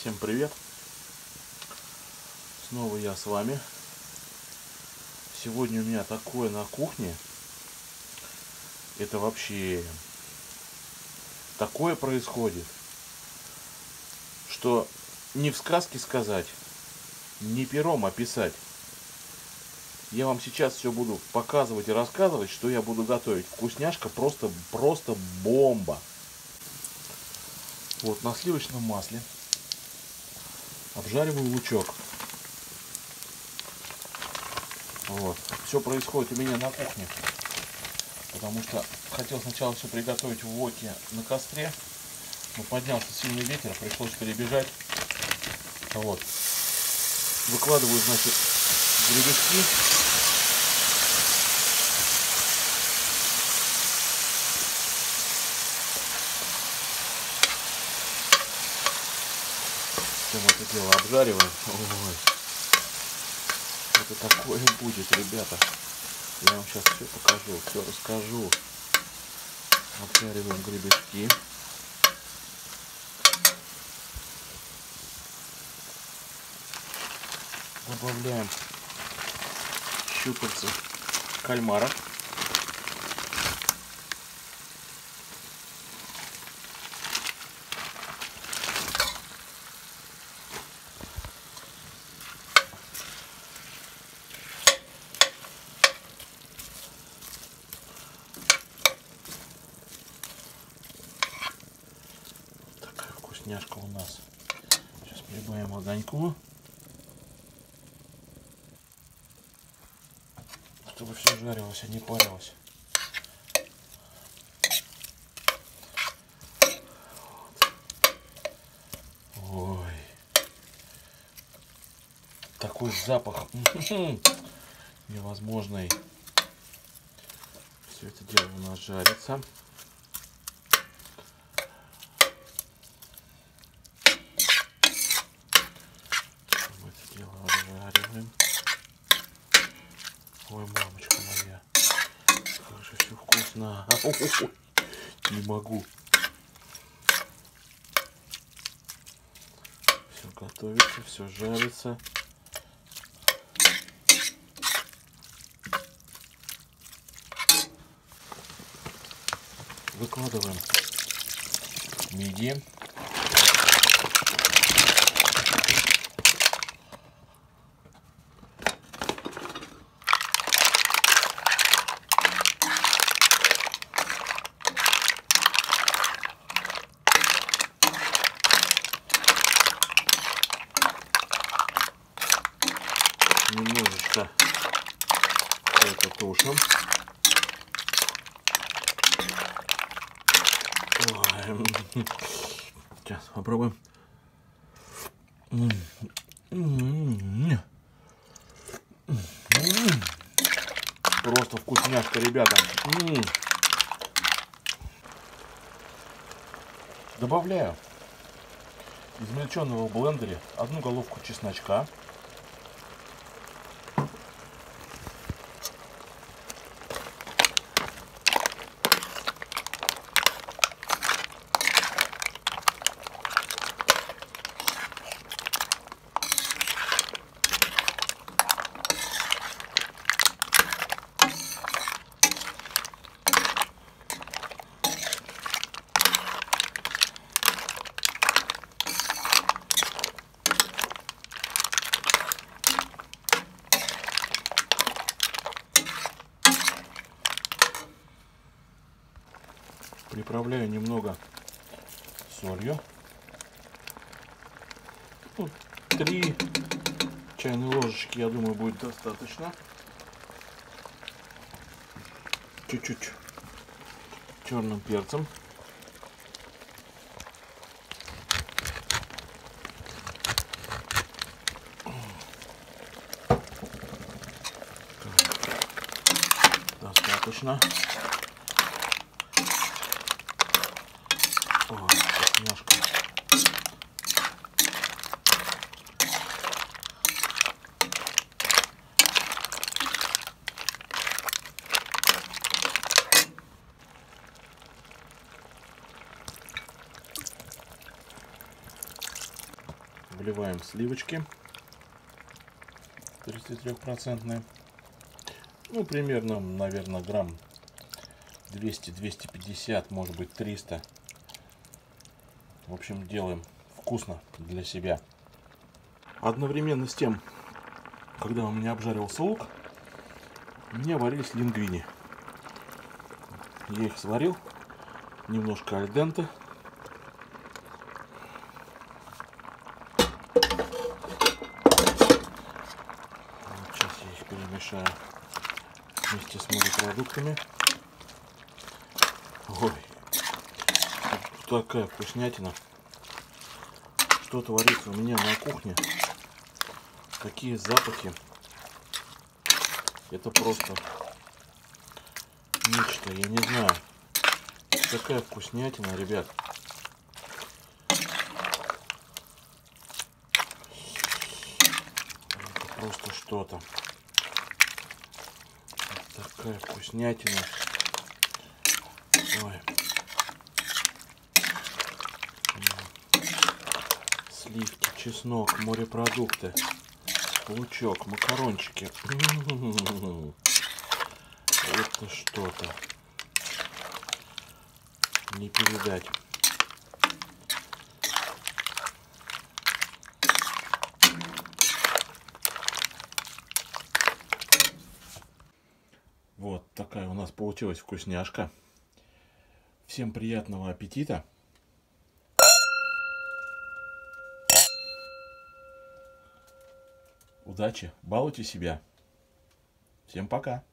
Всем привет! Снова я с вами. Сегодня у меня такое на кухне. Это вообще такое происходит, что не в сказке сказать, не пером описать. Я вам сейчас все буду показывать и рассказывать, что я буду готовить. Вкусняшка просто, просто бомба. Вот на сливочном масле обжариваю лучок. Вот. Все происходит у меня на кухне. Потому что хотел сначала все приготовить в воке на костре. Но поднялся сильный ветер, пришлось перебежать. Вот. Выкладываю, значит, гребешки. Все это дело обжариваем. Ой. Это такое будет, ребята. Я вам сейчас все покажу, все расскажу. Обжариваем гребешки. Добавляем щупальца кальмара. Вкусняшка у нас. Сейчас прибавим огоньку. Чтобы все жарилось, а не парилось. Ой. Такой запах невозможный. Все это дело у нас жарится. Мы это дело обжариваем. Ой, мамочка моя. Как же все вкусно. Не могу. Все готовится, все жарится. Выкладываем мидии. Это тушим. Сейчас попробуем. Просто вкусняшка, ребята. Добавляю измельченного в блендере одну головку чесночка. Приправляю немного солью. Ну, чайные ложечки, я думаю, будет достаточно. Чуть-чуть черным перцем. Достаточно. Ой, вкусняшка. Наливаем сливочки 33-процентные. Ну, примерно, наверное, грамм 200-250, может быть 300. В общем, делаем вкусно для себя. Одновременно с тем, когда у меня обжаривался лук, у меня варились лингвини. Я их сварил немножко альденте. Сейчас я их перемешаю вместе с морепродуктами. Ой, такая вкуснятина. Что творится у меня на кухне. Какие запахи. Это просто нечто, я не знаю. Такая вкуснятина, ребят. Это просто что-то. Такая вкуснятина. Ой. Сливки, чеснок, морепродукты, лучок, макарончики. Это что-то. Не передать. Вот такая у нас получилась вкусняшка. Всем приятного аппетита. Удачи, балуйте себя. Всем пока.